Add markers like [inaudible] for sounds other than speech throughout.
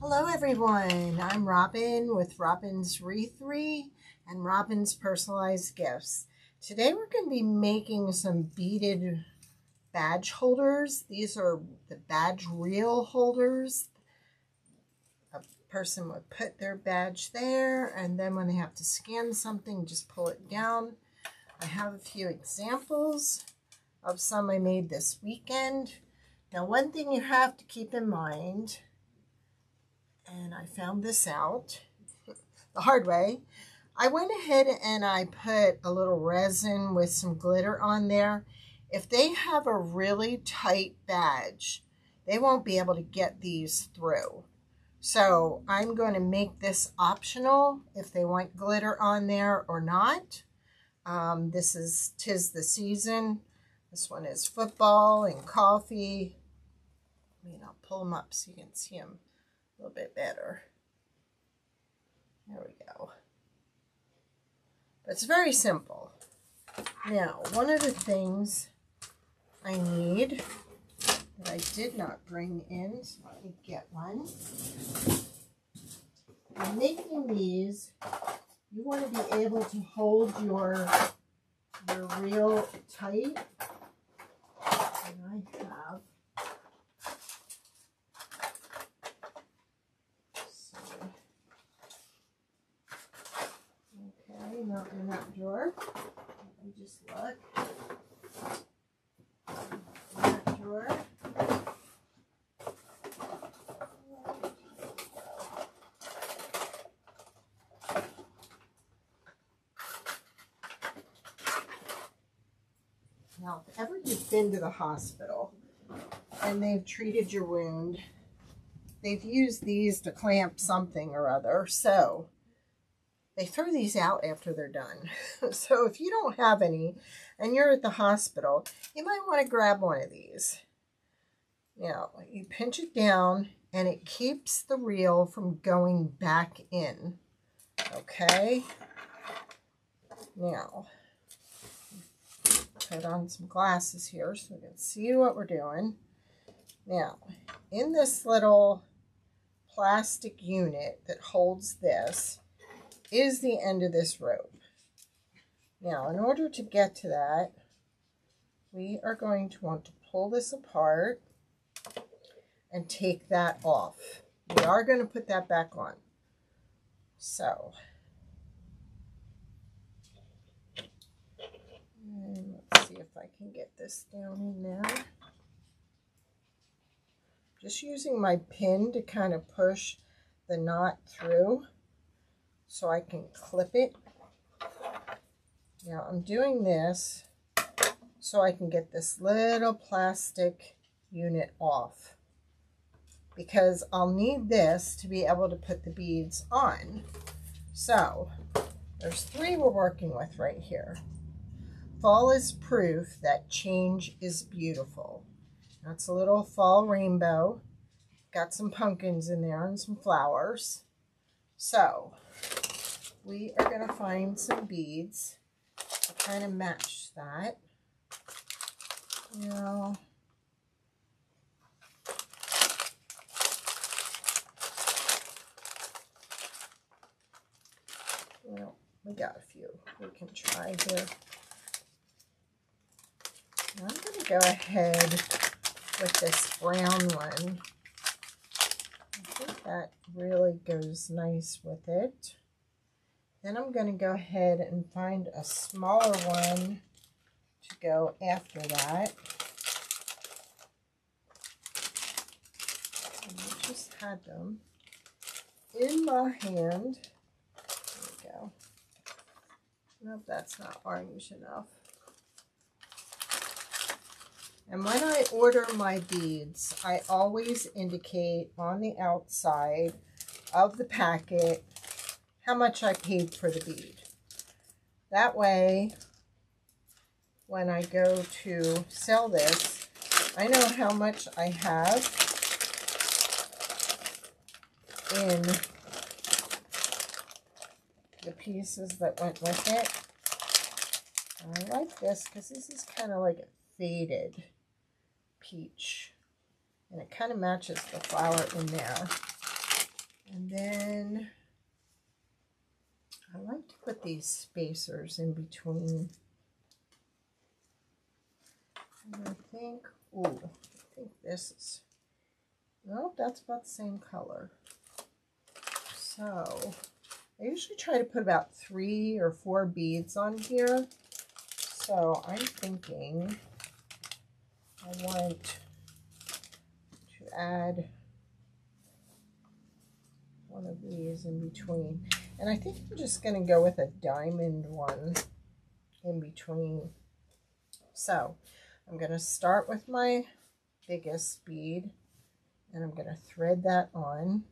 Hello everyone, I'm Robin with Robin's Wreathery and Robin's Personalized Gifts. Today we're going to be making some beaded badge holders. These are the badge reel holders. A person would put their badge there and then when they have to scan something, just pull it down. I have a few examples of some I made this weekend. Now one thing you have to keep in mind and I found this out the hard way. I went ahead and I put a little resin with some glitter on there. If they have a really tight badge, they won't be able to get these through. So I'm going to make this optional if they want glitter on there or not. Um, this is Tis the Season. This one is football and coffee. I mean, I'll pull them up so you can see them a little bit better. There we go. But it's very simple. Now, one of the things I need that I did not bring in, so let me get one. In making these, you want to be able to hold your, your reel tight. And I have in that drawer. Let me just look. That drawer. Now, if ever you've been to the hospital and they've treated your wound, they've used these to clamp something or other. So, they throw these out after they're done. [laughs] so if you don't have any and you're at the hospital, you might want to grab one of these. Now, you pinch it down and it keeps the reel from going back in. Okay? Now, put on some glasses here so we can see what we're doing. Now, in this little plastic unit that holds this, is the end of this rope. Now, in order to get to that, we are going to want to pull this apart and take that off. We are going to put that back on. So, let's see if I can get this down in there. Just using my pin to kind of push the knot through so I can clip it. Now I'm doing this so I can get this little plastic unit off because I'll need this to be able to put the beads on. So there's three we're working with right here. Fall is proof that change is beautiful. That's a little fall rainbow. Got some pumpkins in there and some flowers. So we are going to find some beads to kind of match that. Now, well, we got a few we can try here. I'm going to go ahead with this brown one. I think that really goes nice with it. Then I'm going to go ahead and find a smaller one to go after that. And I just had them in my hand. There we go. Nope, that's not orange enough. And when I order my beads, I always indicate on the outside of the packet how much I paid for the bead. That way, when I go to sell this, I know how much I have in the pieces that went with it. I like this because this is kind of like a faded peach. And it kind of matches the flower in there. And then I like to put these spacers in between. And I think, ooh, I think this is, nope, that's about the same color. So I usually try to put about three or four beads on here. So I'm thinking I want to add one of these in between. And I think I'm just going to go with a diamond one in between. So I'm going to start with my biggest bead and I'm going to thread that on.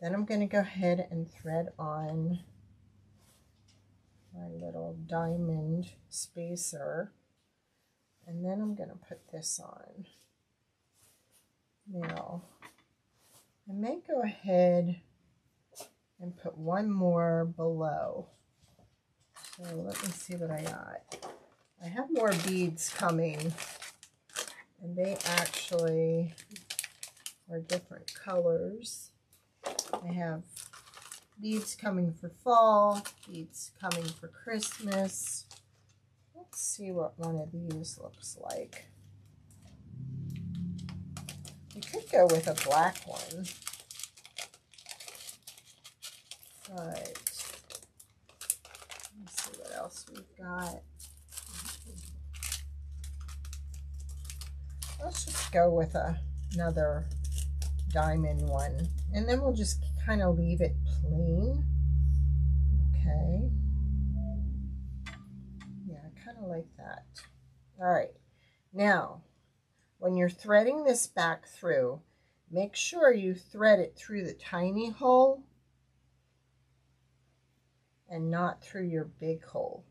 Then I'm going to go ahead and thread on my little diamond spacer. And then I'm going to put this on. Now, I may go ahead and put one more below. So let me see what I got. I have more beads coming and they actually are different colors. I have beads coming for fall, beads coming for Christmas. Let's see what one of these looks like. You could go with a black one. Let's see what else we've got. Let's just go with a, another diamond one. And then we'll just kind of leave it plain. Okay. Yeah, I kind of like that. All right. Now, when you're threading this back through, make sure you thread it through the tiny hole and not through your big hole.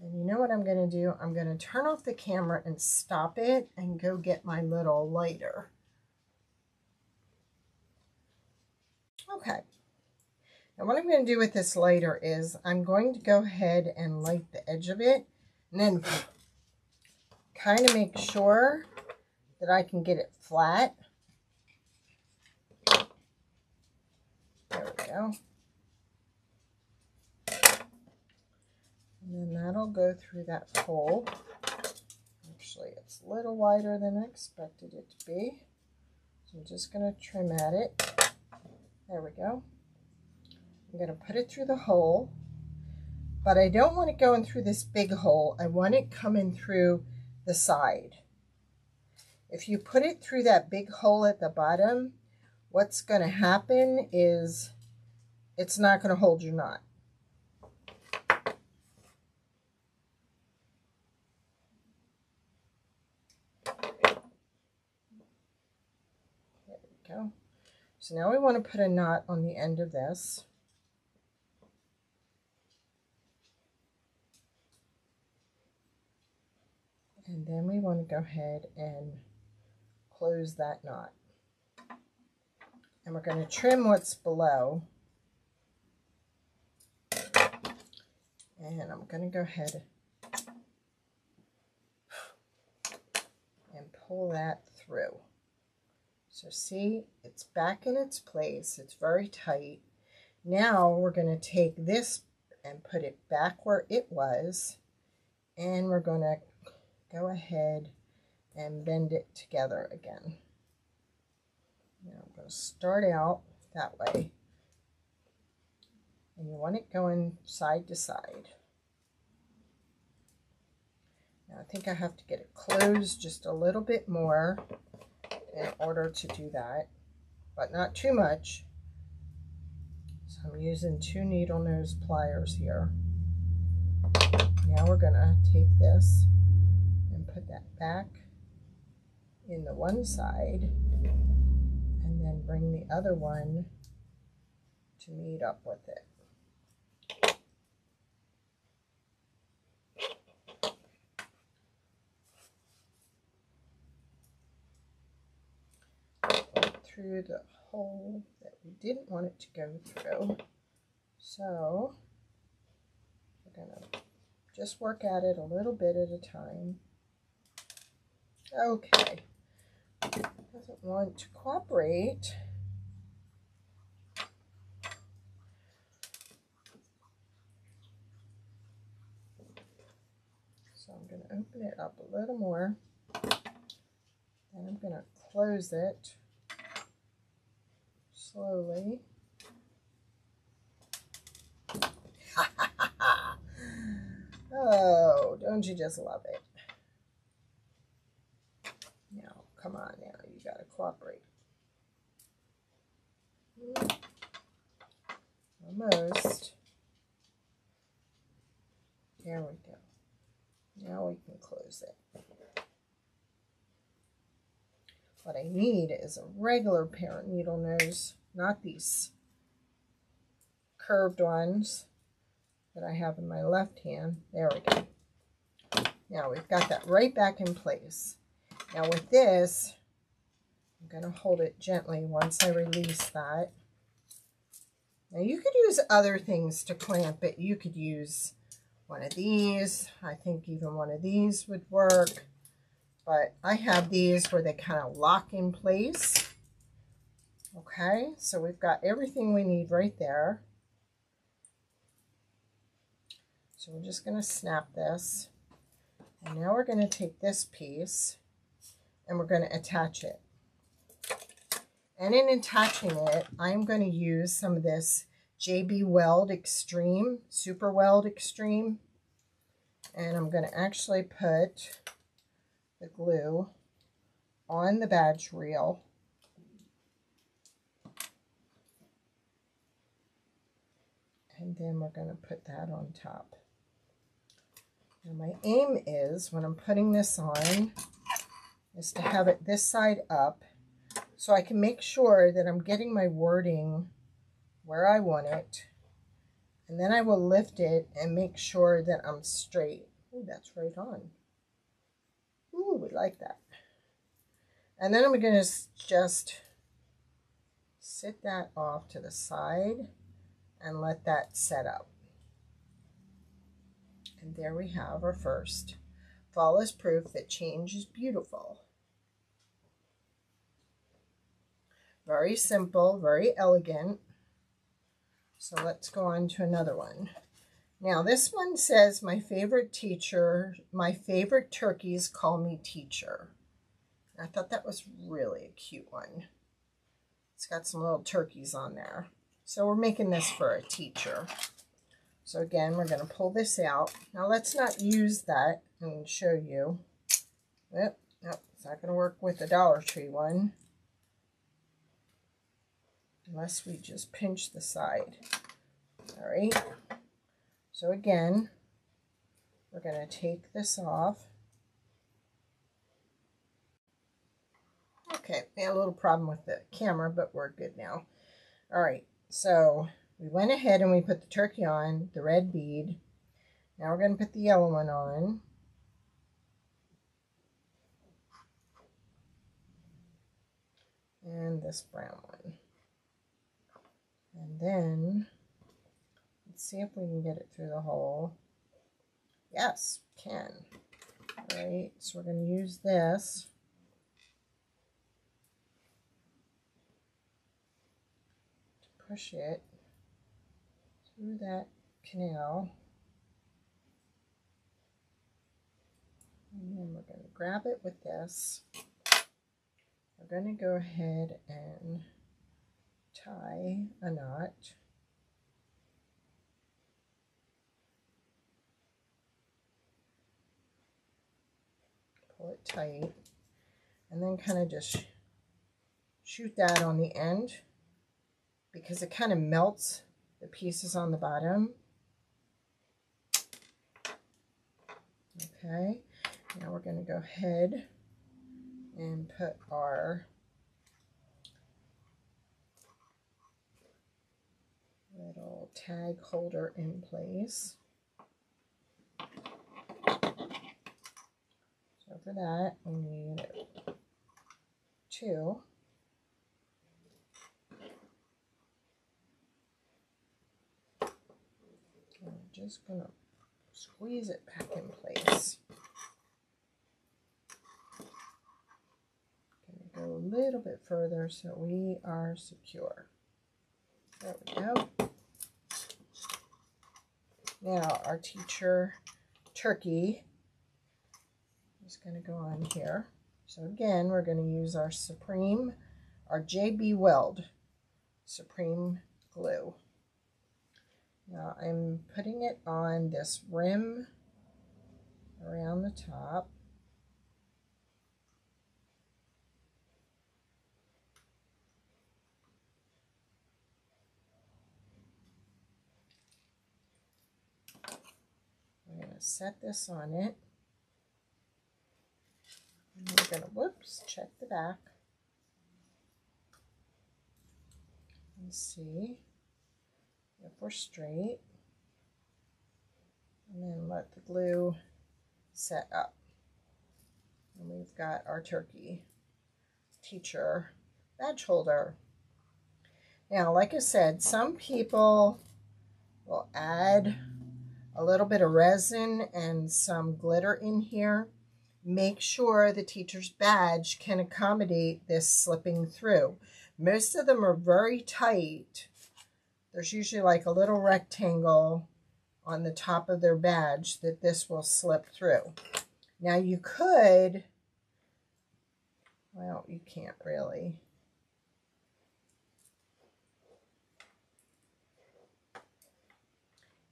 And you know what I'm going to do? I'm going to turn off the camera and stop it and go get my little lighter. Okay. Now what I'm going to do with this lighter is I'm going to go ahead and light the edge of it and then kind of make sure that I can get it flat. There we go. And then that'll go through that hole. Actually, it's a little wider than I expected it to be. So I'm just going to trim at it. There we go. I'm going to put it through the hole. But I don't want it going through this big hole. I want it coming through the side. If you put it through that big hole at the bottom, what's going to happen is it's not going to hold your knot. There we go. So now we want to put a knot on the end of this. And then we want to go ahead and close that knot and we're going to trim what's below. And I'm going to go ahead and pull that through. So see, it's back in its place. It's very tight. Now we're going to take this and put it back where it was. And we're going to go ahead and bend it together again. Now I'm going to start out that way. And you want it going side to side. Now I think I have to get it closed just a little bit more in order to do that, but not too much. So I'm using two needle nose pliers here. Now we're going to take this and put that back in the one side then bring the other one to meet up with it. through the hole that we didn't want it to go through. So we're going to just work at it a little bit at a time. Okay, doesn't want to cooperate. So I'm going to open it up a little more. And I'm going to close it slowly. [laughs] oh, don't you just love it? Now, come on now, you got to cooperate. Almost. There we go. Now we can close it. What I need is a regular pair of needle nose, not these curved ones that I have in my left hand. There we go. Now we've got that right back in place. Now with this, I'm going to hold it gently once I release that. Now you could use other things to clamp it. You could use one of these. I think even one of these would work. But I have these where they kind of lock in place. Okay, so we've got everything we need right there. So we're just going to snap this. And now we're going to take this piece and we're going to attach it. And in attaching it, I'm going to use some of this JB Weld Extreme, Super Weld Extreme. And I'm going to actually put the glue on the badge reel. And then we're going to put that on top. Now my aim is, when I'm putting this on, is to have it this side up so I can make sure that I'm getting my wording where I want it. And then I will lift it and make sure that I'm straight. Oh, that's right on. Ooh, we like that. And then I'm going to just sit that off to the side and let that set up. And there we have our first. Flawless proof that change is beautiful. Very simple, very elegant. So let's go on to another one. Now this one says, my favorite teacher, my favorite turkeys call me teacher. I thought that was really a cute one. It's got some little turkeys on there. So we're making this for a teacher. So again, we're going to pull this out. Now let's not use that and show you. Yep, yep, it's not going to work with the Dollar Tree one unless we just pinch the side. All right. So again, we're going to take this off. Okay, we had a little problem with the camera, but we're good now. All right, so we went ahead and we put the turkey on, the red bead. Now we're going to put the yellow one on. And this brown one. And then, let's see if we can get it through the hole. Yes, can. All right, so we're going to use this. to Push it through that canal. And then we're going to grab it with this. We're going to go ahead and tie a knot. Pull it tight and then kind of just shoot that on the end because it kind of melts the pieces on the bottom. Okay, now we're going to go ahead and put our little tag holder in place. So for that, we need two. I'm just going to squeeze it back in place. To little bit further so we are secure. There we go. Now our teacher turkey is going to go on here. So again, we're going to use our Supreme, our JB Weld Supreme glue. Now I'm putting it on this rim around the top. Set this on it. And we're going to, whoops, check the back. And see if we're straight. And then let the glue set up. And we've got our turkey teacher badge holder. Now, like I said, some people will add a little bit of resin and some glitter in here. Make sure the teacher's badge can accommodate this slipping through. Most of them are very tight. There's usually like a little rectangle on the top of their badge that this will slip through. Now you could, well, you can't really.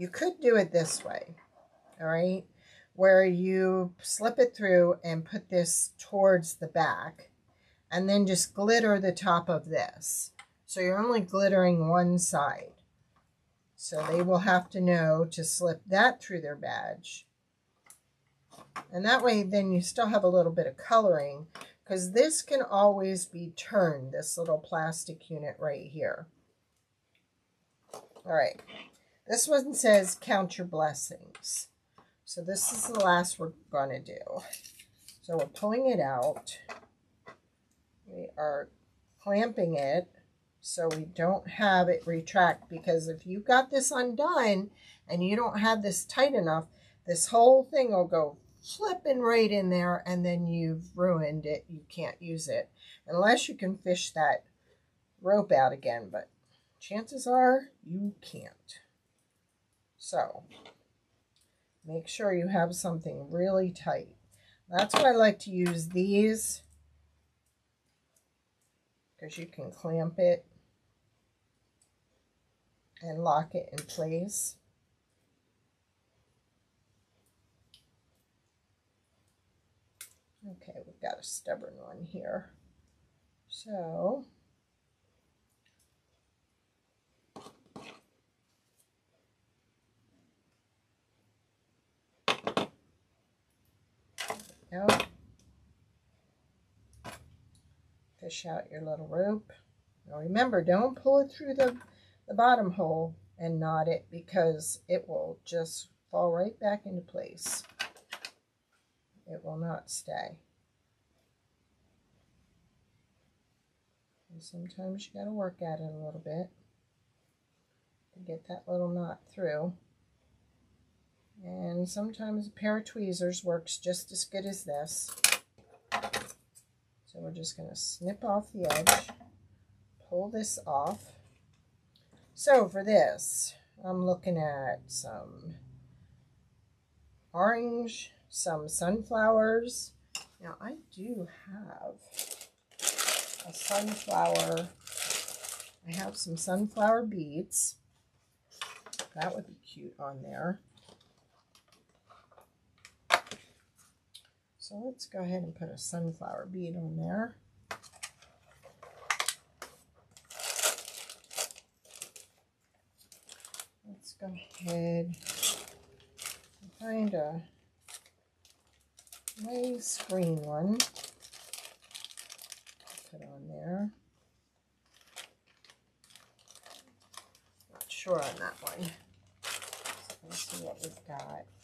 You could do it this way, all right, where you slip it through and put this towards the back and then just glitter the top of this. So you're only glittering one side. So they will have to know to slip that through their badge. And that way then you still have a little bit of coloring because this can always be turned, this little plastic unit right here. All right. This one says count your blessings. So this is the last we're going to do. So we're pulling it out. We are clamping it so we don't have it retract because if you got this undone and you don't have this tight enough, this whole thing will go flipping right in there and then you've ruined it. You can't use it unless you can fish that rope out again, but chances are you can't. So make sure you have something really tight. That's why I like to use these because you can clamp it and lock it in place. Okay, we've got a stubborn one here. So, go. Fish out your little rope. Now remember, don't pull it through the, the bottom hole and knot it because it will just fall right back into place. It will not stay. And sometimes you got to work at it a little bit to get that little knot through. And sometimes a pair of tweezers works just as good as this. So we're just going to snip off the edge, pull this off. So for this, I'm looking at some orange, some sunflowers. Now I do have a sunflower. I have some sunflower beads. That would be cute on there. So let's go ahead and put a sunflower bead on there. Let's go ahead and find a nice green one. Put on there. Not sure on that one. let's see what we've got.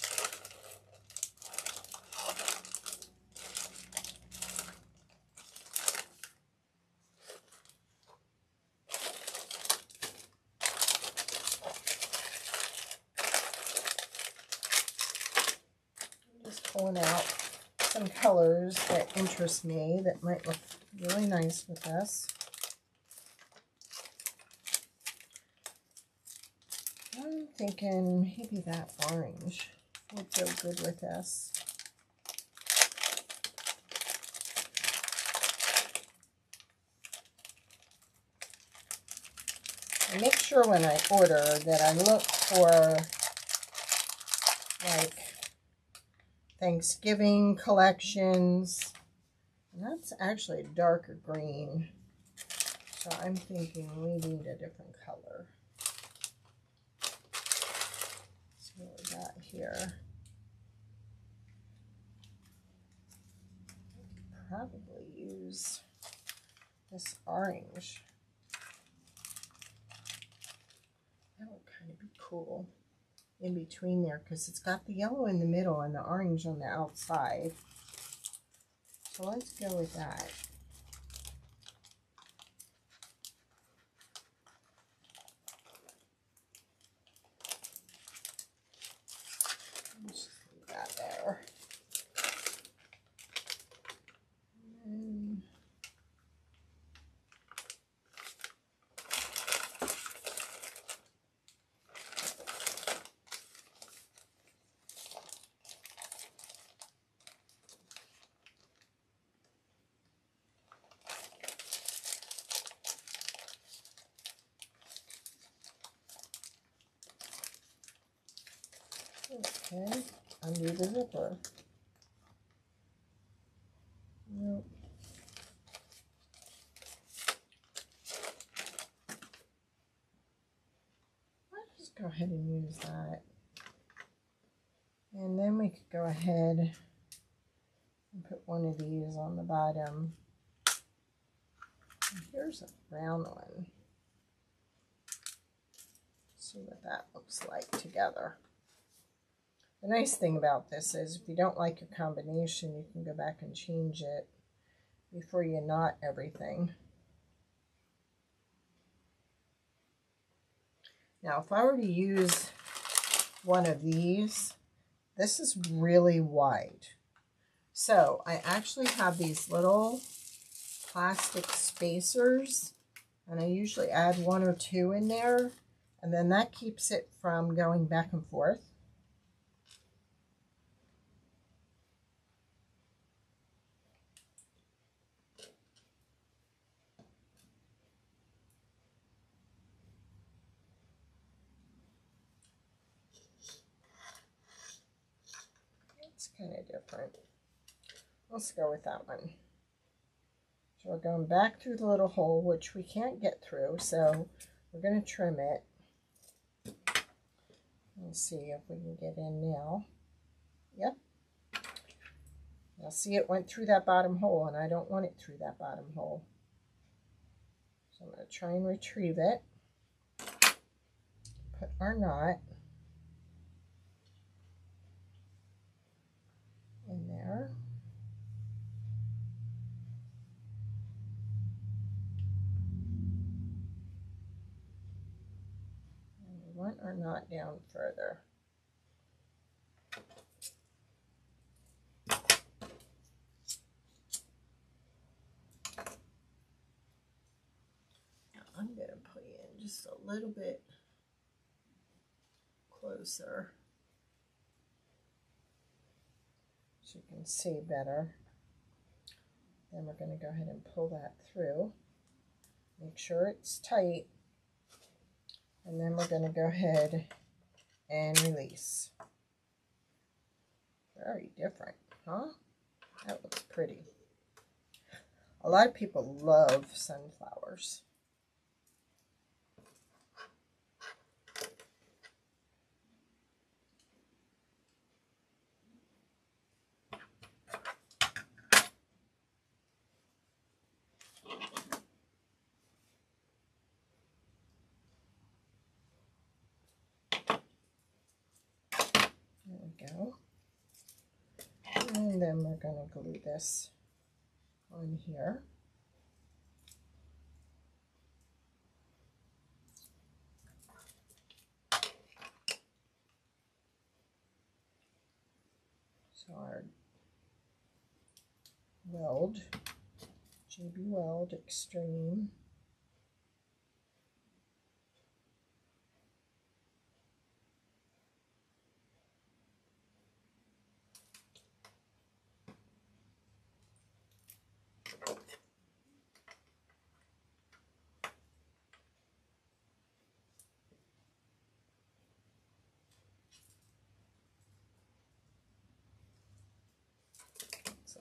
Pulling out some colors that interest me that might look really nice with this. I'm thinking maybe that orange would go good with this. Make sure when I order that I look for like Thanksgiving collections. And that's actually a darker green. So I'm thinking we need a different color. So what we got here. Probably use this orange. That would kind of be cool in between there because it's got the yellow in the middle and the orange on the outside. So let's go with that. Just leave that there. Okay, undo the zipper. Nope. Let's just go ahead and use that. And then we could go ahead and put one of these on the bottom. And here's a brown one. See what that looks like together. The nice thing about this is if you don't like your combination, you can go back and change it before you knot everything. Now, if I were to use one of these, this is really wide. So I actually have these little plastic spacers, and I usually add one or two in there, and then that keeps it from going back and forth. Kind of different. Let's go with that one. So we're going back through the little hole, which we can't get through, so we're going to trim it. Let's see if we can get in now. Yep. Now see it went through that bottom hole, and I don't want it through that bottom hole. So I'm going to try and retrieve it. Put our knot. Want our knot down further. Now I'm going to put in just a little bit closer. so you can see better. Then we're going to go ahead and pull that through. Make sure it's tight. And then we're going to go ahead and release. Very different, huh? That looks pretty. A lot of people love sunflowers. go. And then we're going to glue this on here. So our weld JB Weld Extreme.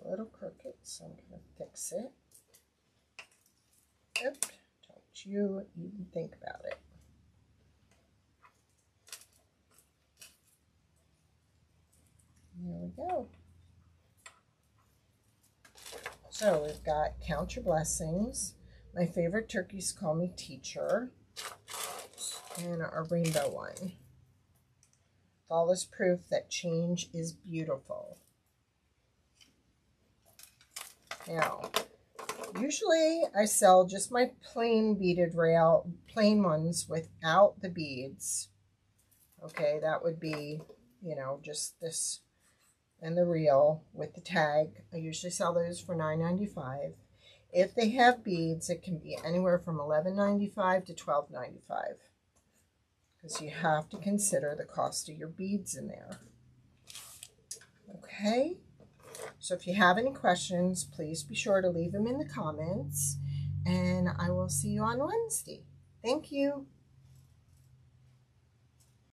a little crooked, so I'm going to fix it. Yep, don't you even think about it. There we go. So we've got Count Your Blessings. My favorite turkeys call me teacher. And our rainbow one. Flawless proof that change is beautiful. Now, usually I sell just my plain beaded rail, plain ones without the beads. Okay, that would be, you know, just this and the reel with the tag. I usually sell those for $9.95. If they have beads, it can be anywhere from $11.95 to $12.95 because you have to consider the cost of your beads in there. Okay. So if you have any questions, please be sure to leave them in the comments. And I will see you on Wednesday. Thank you.